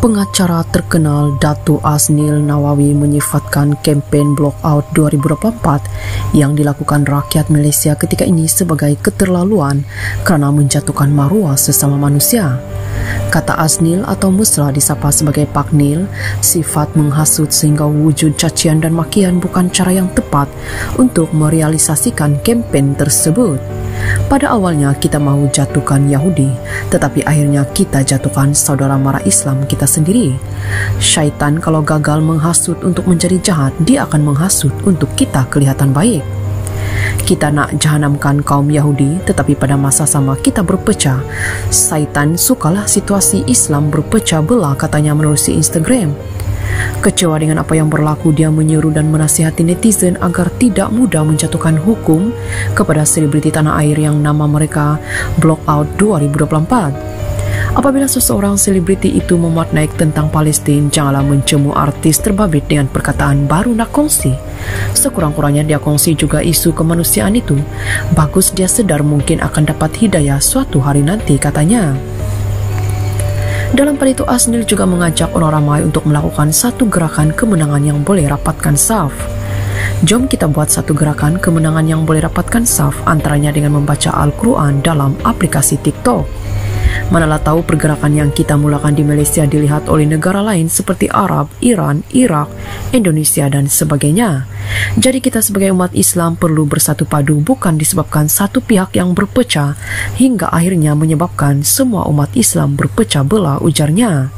Pengacara terkenal Datu Asnil Nawawi menyifatkan kempen Block Out 2024 yang dilakukan rakyat Malaysia ketika ini sebagai keterlaluan kerana menjatuhkan maruah sesama manusia. Kata Asnil atau Musra disapa sebagai Pak Nil, sifat menghasut sehingga wujud cacian dan makian bukan cara yang tepat untuk merealisasikan kempen tersebut. Pada awalnya kita mahu jatuhkan Yahudi, tetapi akhirnya kita jatuhkan saudara mara Islam kita sendiri. Syaitan kalau gagal menghasut untuk menjadi jahat, dia akan menghasut untuk kita kelihatan baik. Kita nak jahanamkan kaum Yahudi, tetapi pada masa sama kita berpecah. Syaitan sukalah situasi Islam berpecah belah katanya menerusi Instagram. Kecewa dengan apa yang berlaku, dia menyeru dan menasihati netizen agar tidak mudah menjatuhkan hukum kepada selebriti tanah air yang nama mereka Block Out 2024. Apabila seseorang selebriti itu memuat naik tentang Palestin, janganlah mencemu artis terbabit dengan perkataan baru nak kongsi. Sekurang-kurangnya dia kongsi juga isu kemanusiaan itu. Bagus dia sedar mungkin akan dapat hidayah suatu hari nanti katanya. Dalam pada itu Asnil juga mengajak orang ramai untuk melakukan satu gerakan kemenangan yang boleh rapatkan saf. Jom kita buat satu gerakan kemenangan yang boleh rapatkan saf antaranya dengan membaca Al-Quran dalam aplikasi TikTok. Manalah tahu pergerakan yang kita mulakan di Malaysia dilihat oleh negara lain seperti Arab, Iran, Iraq, Indonesia dan sebagainya. Jadi kita sebagai umat Islam perlu bersatu padu bukan disebabkan satu pihak yang berpecah hingga akhirnya menyebabkan semua umat Islam berpecah belah ujarnya.